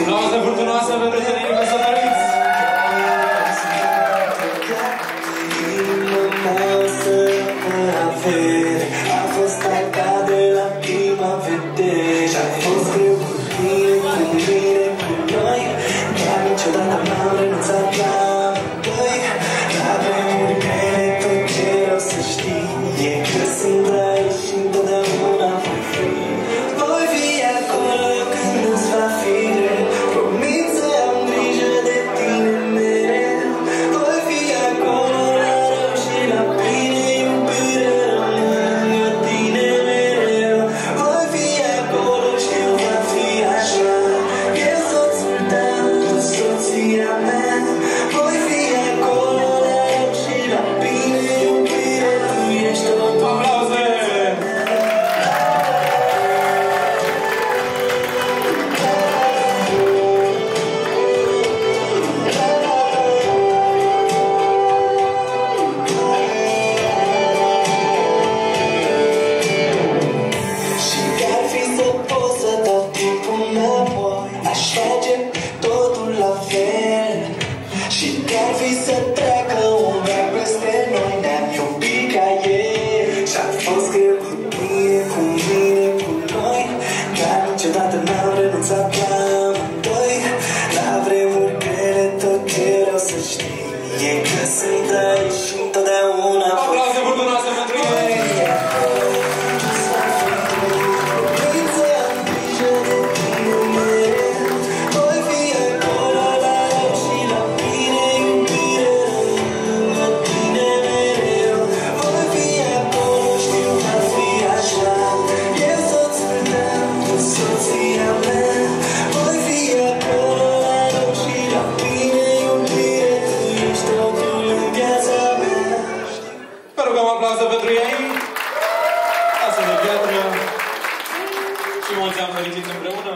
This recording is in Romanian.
Aplauze furtunoase pentru tine! Gheatră și mulți am fericit împreună.